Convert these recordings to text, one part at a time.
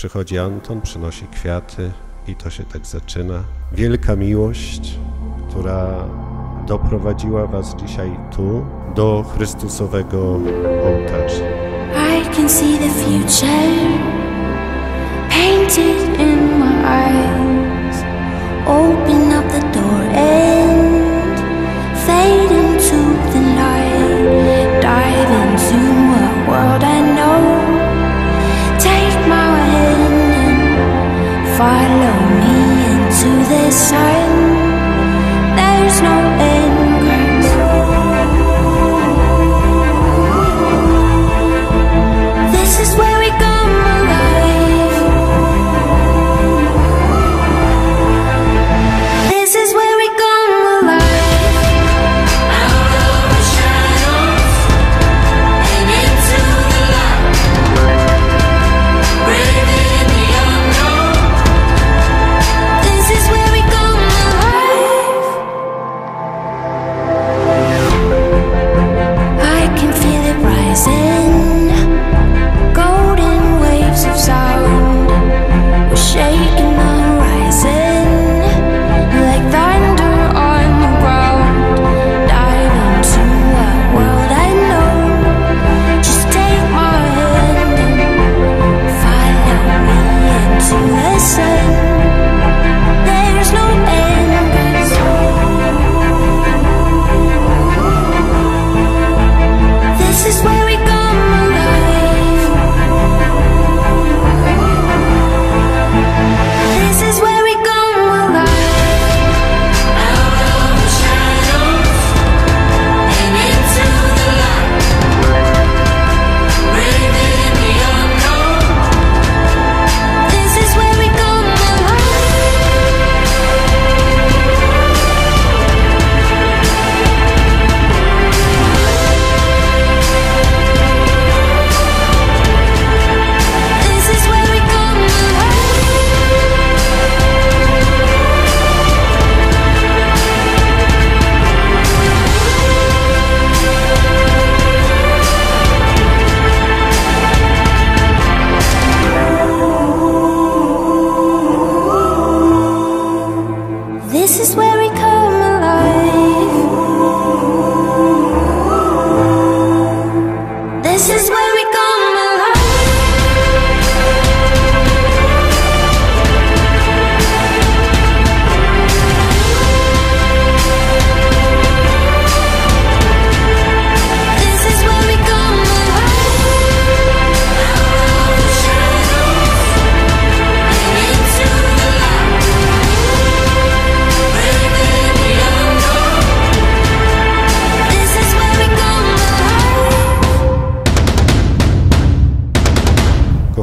Przychodzi Anton, przynosi kwiaty i to się tak zaczyna. Wielka miłość, która doprowadziła Was dzisiaj tu, do Chrystusowego ołtarza. I can see the future painted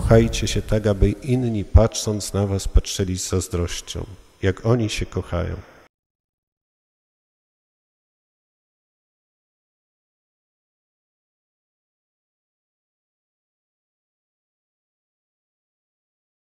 kochajcie się tak, aby inni patrząc na was patrzyli z zazdrością, jak oni się kochają.